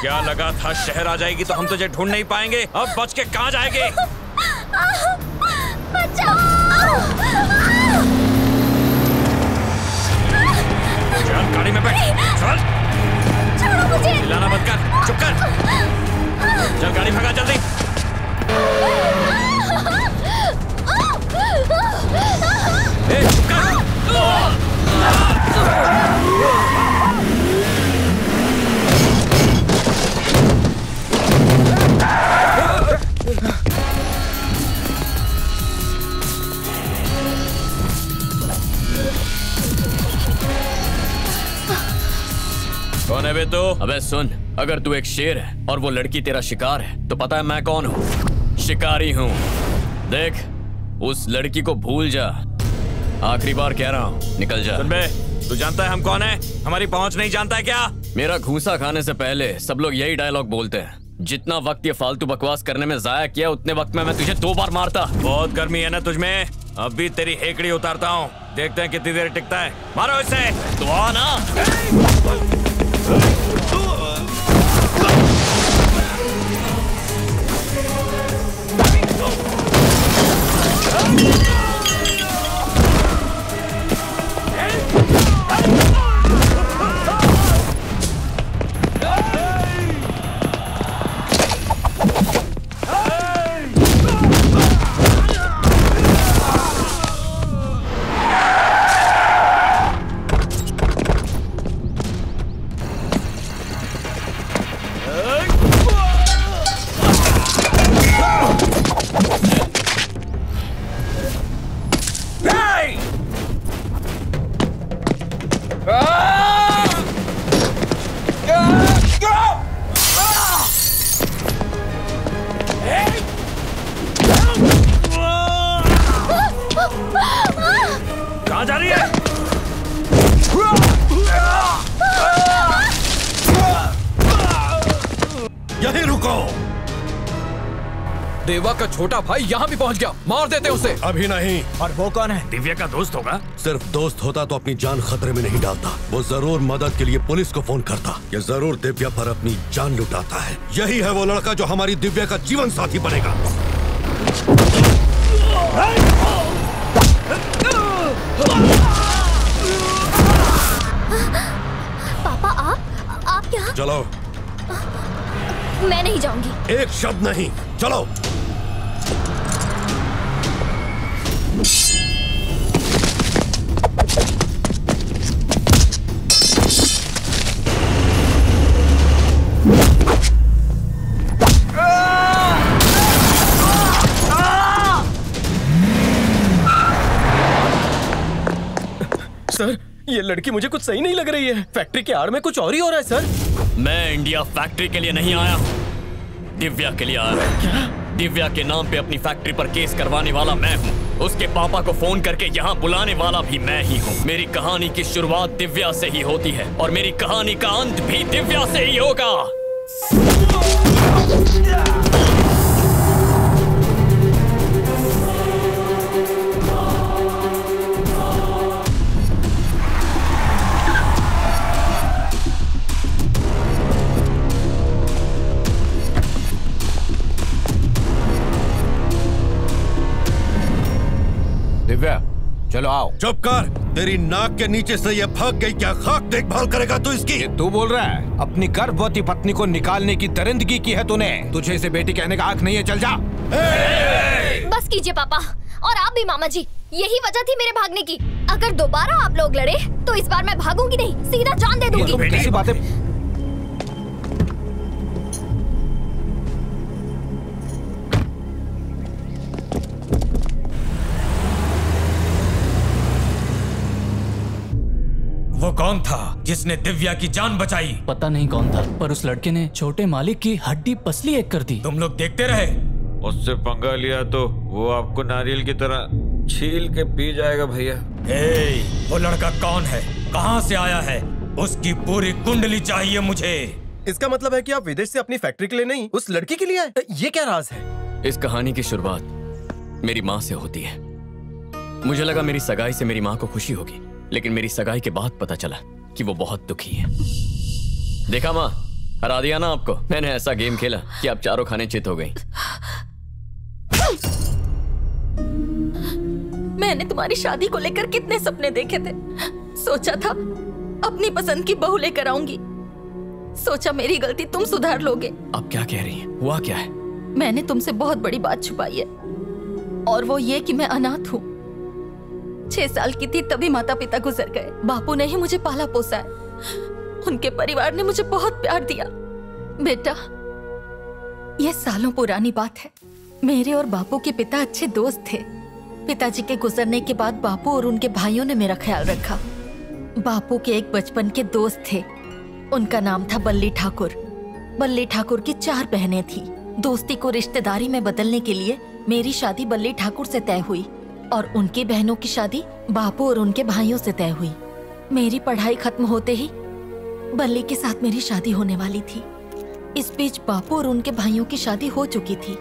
क्या लगा था शहर आ जाएगी तो हम तुझे ढूंढ नहीं पाएँगे? अब बच के कहाँ जाएँगे? चल गाड़ी में बैठ। चल। छोड़ो मुझे। चिल्लाना मत कर। चुप कर। चल गाड़ी भगा जल्दी। कौन है बे तू अबे सुन अगर तू एक शेर है और वो लड़की तेरा शिकार है तो पता है मैं कौन हूँ? शिकारी हूँ। देख उस लड़की को भूल जा। आखिरी बार कह रहा हूँ निकल जा। बे तू जानता है हम कौन है? हमारी पहुँच नहीं जानता है क्या? मेरा घूसा खाने से पहले सब लोग यही डायलॉग बोलते हैं। जितना वक्त ये फालतू बकवास करने में जाया किया उतने वक्त में मैं तुझे दो बार मारता। बहुत गर्मी है ना तुझमें भी तेरी हेकड़ी उतारता हूँ। देखते हैं कितनी देर टिकता है। मारो इसे! तो आ ना। देवा का छोटा भाई यहाँ भी पहुँच गया। मार देते उसे। अभी नहीं। और वो कौन है? दिव्या का दोस्त होगा। सिर्फ़ दोस्त होता तो अपनी जान खतरे में नहीं डालता। वो ज़रूर मदद के लिए पुलिस को फ़ोन करता। ये ज़रूर दिव्या पर अपनी जान लुटाता है। यही है वो लड़का जो हमारी दिव्या का जीवन साथी बनेगा। पापा आप? आप यहाँ? चलो। मैं नहीं जाऊँगी। एक शब्द नहीं। चलो। ये लड़की मुझे कुछ सही नहीं लग रही है। फैक्ट्री के आड़ में कुछ और ही हो रहा है सर मैं इंडिया फैक्ट्री के लिए नहीं आया। दिव्या के लिए आया। क्या? दिव्या के नाम पे अपनी फैक्ट्री पर केस करवाने वाला मैं हूँ। उसके पापा को फ़ोन करके यहाँ बुलाने वाला भी मैं ही हूँ। मेरी कहानी की शुरुआत दिव्या से ही होती है और मेरी कहानी का अंत भी दिव्या से ही होगा। चुप कर। तेरी नाक के नीचे से ये भाग गई क्या खाक देखभाल करेगा तू इसकी? ये तू बोल रहा है अपनी गर्भवती पत्नी को निकालने की दरिंदगी की है तूने। तुझे इसे बेटी कहने का हक नहीं है चल जा। बस कीजिए पापा और आप भी मामा जी यही वजह थी मेरे भागने की। अगर दोबारा आप लोग लड़े तो इस बार मैं भागूँगी नहीं सीधा जान दे ये दूँगी। बेटी, बेटी, बातें कौन था जिसने दिव्या की जान बचाई? पता नहीं कौन था पर उस लड़के ने छोटे मालिक की हड्डी पसली एक कर दी। तुम लोग देखते रहे। उससे पंगा लिया तो वो आपको नारियल की तरह छील के पी जाएगा भैया। ए, वो लड़का कौन है? कहाँ से आया है? उसकी पूरी कुंडली चाहिए मुझे। इसका मतलब है कि आप विदेश से अपनी फैक्ट्री के लिए नहीं उस लड़की के लिए आए। ये क्या राज है? इस कहानी की शुरुआत मेरी माँ से होती है। मुझे लगा मेरी सगाई से मेरी माँ को खुशी होगी। लेकिन मेरी सगाई के बाद पता चला कि वो बहुत दुखी है। देखा माँ हरा दिया ना आपको? मैंने ऐसा गेम खेला कि आप चारों खाने चित हो गई। मैंने तुम्हारी शादी को लेकर कितने सपने देखे थे। सोचा था अपनी पसंद की बहू लेकर आऊँगी। सोचा मेरी गलती तुम सुधार लोगे। अब क्या कह रही है? हुआ क्या है? मैंने तुमसे बहुत बड़ी बात छुपाई है। और वो ये कि मैं अनाथ हूँ। छह साल की थी तभी माता पिता गुजर गए। बापू ने ही मुझे पाला पोसा। है उनके परिवार ने मुझे बहुत प्यार दिया। बेटा ये सालों पुरानी बात है। मेरे और बापू के पिता अच्छे दोस्त थे। पिताजी के गुजरने के बाद बापू और उनके भाइयों ने मेरा ख्याल रखा। बापू के एक बचपन के दोस्त थे। उनका नाम था बल्ली ठाकुर। बल्ली ठाकुर की चार बहनें थी। दोस्ती को रिश्तेदारी में बदलने के लिए मेरी शादी बल्ली ठाकुर से तय हुई। और उनकी बहनों की शादी बापू और उनके भाइयों से तय हुई। मेरी पढ़ाई खत्म होते ही बल्ली के साथ मेरी शादी होने वाली थी। इस बीच बापू और उनके भाइयों की शादी हो चुकी थी।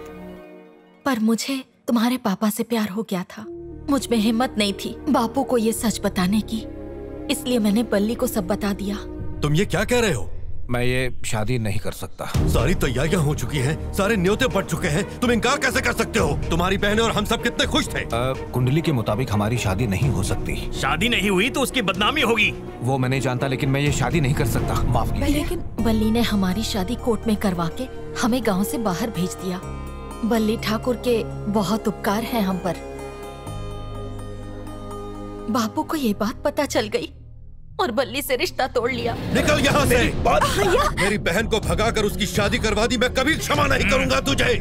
पर मुझे तुम्हारे पापा से प्यार हो गया था। मुझमें हिम्मत नहीं थी बापू को ये सच बताने की। इसलिए मैंने बल्ली को सब बता दिया। तुम ये क्या कह रहे हो? मैं ये शादी नहीं कर सकता। सारी तैयारियाँ हो चुकी हैं, सारे न्योते पड़ चुके हैं। तुम इनकार कैसे कर सकते हो? तुम्हारी बहनें और हम सब कितने खुश थे। अ, कुंडली के मुताबिक हमारी शादी नहीं हो सकती। शादी नहीं हुई तो उसकी बदनामी होगी। वो मैं नहीं जानता लेकिन मैं ये शादी नहीं कर सकता। माफ़ कीजिए। लेकिन बल्ली ने हमारी शादी कोर्ट में करवा के हमें गाँव से बाहर भेज दिया। बल्ली ठाकुर के बहुत उपकार है हम पर। बापू को ये बात पता चल गई। और बल्ली से रिश्ता तोड़ लिया। निकल यहाँ से। मेरी बहन को भगाकर उसकी शादी करवा दी मैं कभी क्षमा नहीं करूँगा तुझे।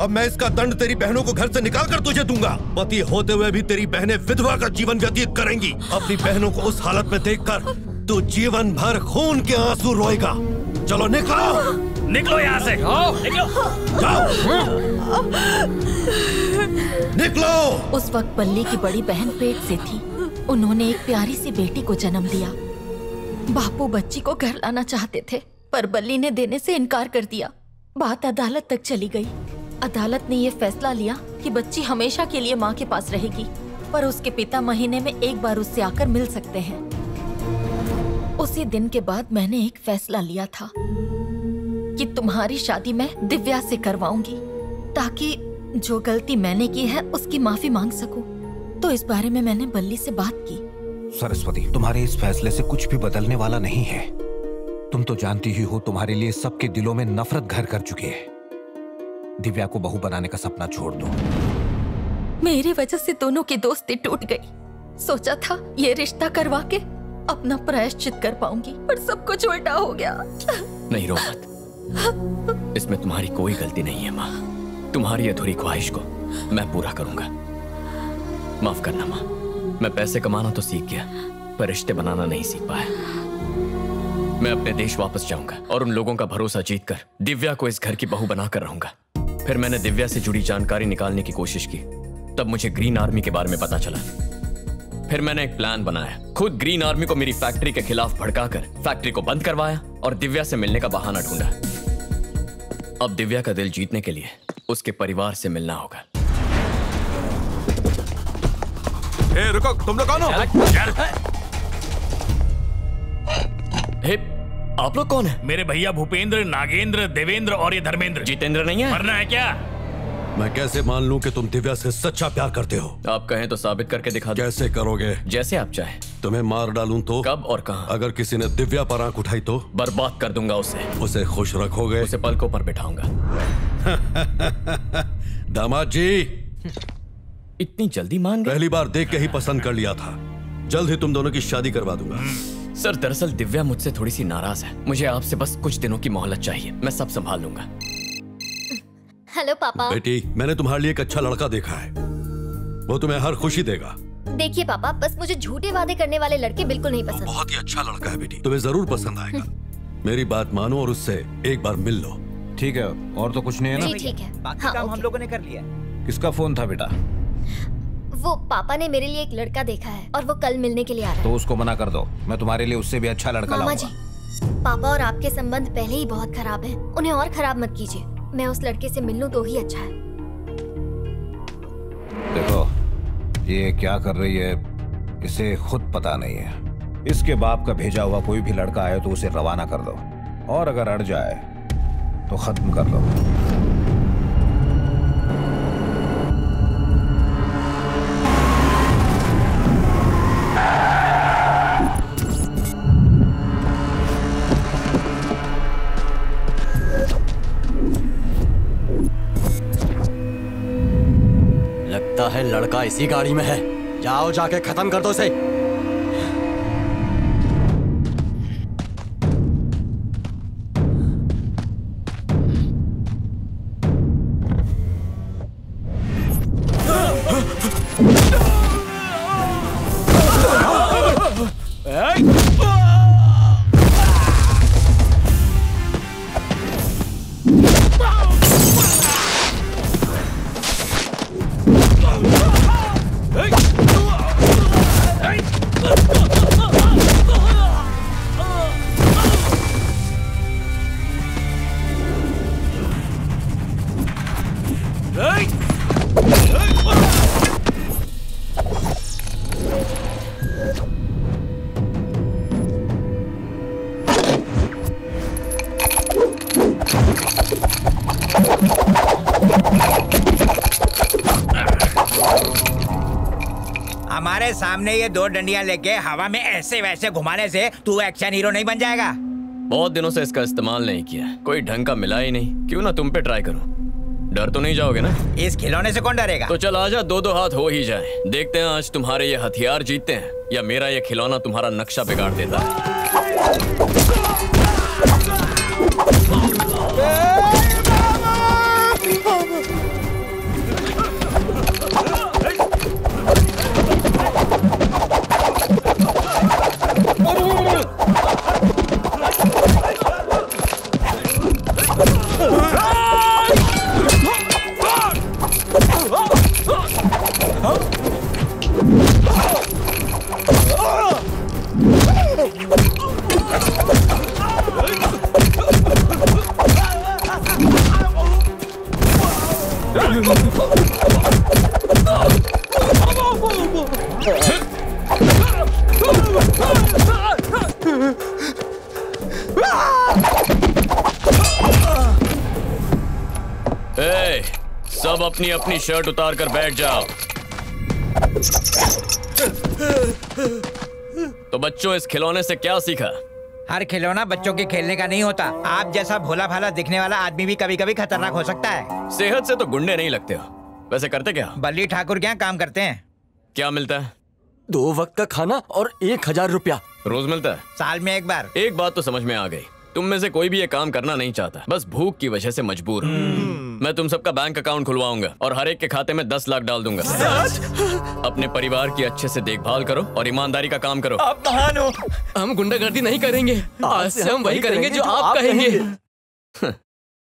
अब मैं इसका दंड तेरी बहनों को घर से निकाल कर तुझे दूँगा। पति होते हुए भी तेरी बहनें विधवा का जीवन व्यतीत करेंगी। अपनी बहनों को उस हालत में देखकर तू जीवन भर खून के आँसू रोएगा। चलो निकलो। निकलो यहाँ से। निकलो। जाओ। निकलो। उस वक्त बल्ली की बड़ी बहन पेट से थी। उन्होंने एक प्यारी सी बेटी को जन्म दिया। बापू बच्ची को घर लाना चाहते थे, पर बल्ली ने देने से इनकार कर दिया। बात अदालत तक चली गई। अदालत ने ये फैसला लिया कि बच्ची हमेशा के लिए माँ के पास रहेगी, पर उसके पिता महीने में एक बार उससे आकर मिल सकते हैं। उसी दिन के बाद मैंने एक फैसला लिया था कि तुम्हारी शादी मैं दिव्या से करवाऊँगी, ताकि जो गलती मैंने की है उसकी माफ़ी मांग सकूँ। तो इस बारे में मैंने बल्ली से बात की। सरस्वती तुम्हारे इस फैसले से कुछ भी बदलने वाला नहीं है। तुम तो जानती ही हो तुम्हारे लिए सबके दिलों में नफरत घर कर चुकी है। दिव्या को बहू बनाने का सपना छोड़ दो। मेरी वजह से दोनों की दोस्ती टूट गई। सोचा था ये रिश्ता करवा के अपना प्रायश्चित कर पाऊँगी पर सब कुछ उल्टा हो गया। नहीं रो मत इसमें तुम्हारी कोई गलती नहीं है माँ। तुम्हारी अधूरी ख्वाहिश को मैं पूरा करूँगा। माफ़ करना माँ। मैं पैसे कमाना तो सीख गया, पर रिश्ते बनाना नहीं सीख पाया। मैं अपने देश वापस जाऊँगा और उन लोगों का भरोसा जीतकर दिव्या को इस घर की बहू बनाकर रहूँगा। फिर मैंने दिव्या से जुड़ी जानकारी निकालने की कोशिश की, तब मुझे ग्रीन आर्मी के बारे में पता चला। फिर मैंने एक प्लान बनाया। खुद ग्रीन आर्मी को मेरी फैक्ट्री के खिलाफ भड़काकर फैक्ट्री को बंद करवाया और दिव्या से मिलने का बहाना ढूंढा। अब दिव्या का दिल जीतने के लिए उसके परिवार से मिलना होगा। ए, रुको तुम लोग कौन हो। हे, आप लोग कौन है? मेरे भैया भूपेंद्र नागेंद्र देवेंद्र और ये धर्मेंद्र। जितेंद्र नहीं है? मरना है क्या? मैं कैसे मान लूँ कि तुम दिव्या से सच्चा प्यार करते हो? आप कहें तो साबित करके दिखा दो। कैसे करोगे? जैसे आप चाहे। तुम्हें मार डालूं तो? कब और कहा? अगर किसी ने दिव्या पर आँख उठाई तो? बर्बाद कर दूँगा उसे। उसे खुश रखोगे? उसे पलकों पर बिठाऊँगा। दामाद जी! इतनी जल्दी मान गए? पहली बार देख के ही पसंद कर लिया था। जल्द ही तुम दोनों की शादी करवा दूँगा। सर दरअसल दिव्या मुझसे थोड़ी सी नाराज़ है। मुझे आपसे बस कुछ दिनों की मोहलत चाहिए। मैं सब संभाल लूँगा। हेलो पापा। बेटी मैंने तुम्हारे लिए एक अच्छा लड़का देखा है। वो तुम्हें हर खुशी देगा। देखिए पापा बस मुझे झूठे वादे करने वाले लड़के बिल्कुल नहीं पसंद। बहुत ही अच्छा लड़का है बेटी। तुम्हें ज़रूर पसंद आएगा। मेरी बात मानो और उससे एक बार मिल लो। ठीक है और तो कुछ नहीं है ना? ठीक है। बाकी हाँ, काम हम लोगों ने कर लिया किसका फ़ोन था बेटा? वो पापा ने मेरे लिए एक लड़का देखा है और वो कल मिलने के लिए आ रहा है। तो उसको मना कर दो। मैं तुम्हारे लिए उससे भी अच्छा लड़का मामा जी पापा और आपके संबंध पहले ही बहुत खराब है। उन्हें और खराब मत कीजिए। मैं उस लड़के से मिल लूँ तो ही अच्छा है। देखो ये क्या कर रही है इसे खुद पता नहीं है। इसके बाप का भेजा हुआ कोई भी लड़का आए तो उसे रवाना कर दो। और अगर अड़ जाए तो खत्म कर दो। है लड़का इसी गाड़ी में है। जाओ जाके खत्म कर दो इसे। हमारे सामने ये दो डंडियाँ लेके हवा में ऐसे वैसे घुमाने से तू एक्शन हीरो नहीं बन जाएगा। बहुत दिनों से इसका इस्तेमाल नहीं किया कोई ढंग का मिला ही नहीं। क्यों ना तुम पे ट्राई करूँ। डर तो नहीं जाओगे ना? इस खिलौने से कौन डरेगा? तो चल आजा दो दो हाथ हो ही जाए। देखते हैं आज तुम्हारे ये हथियार जीतते हैं या मेरा ये खिलौना तुम्हारा नक्शा बिगाड़ देता है। अपनी अपनी शर्ट उतार कर बैठ जाओ। तो बच्चों इस खिलौने से क्या सीखा? हर खिलौना बच्चों के खेलने का नहीं होता। आप जैसा भोला भाला दिखने वाला आदमी भी कभी कभी खतरनाक हो सकता है। सेहत से तो गुंडे नहीं लगते हो। वैसे करते क्या? बल्ली ठाकुर क्या काम करते हैं। क्या मिलता है? दो वक्त का खाना और एक हज़ार रुपया। रोज मिलता है? साल में एक बार। एक बात तो समझ में आ गई। तुम में से कोई भी ये काम करना नहीं चाहता। बस भूख की वजह से मजबूर हूँ। मैं तुम सबका बैंक अकाउंट खुलवाऊँगा और हर एक के खाते में दस लाख डाल दूँगा। अपने परिवार की अच्छे से देखभाल करो और ईमानदारी का काम करो। आप महान हो। हम गुंडागर्दी नहीं करेंगे। आज से हम वही करेंगे जो आप कहेंगे।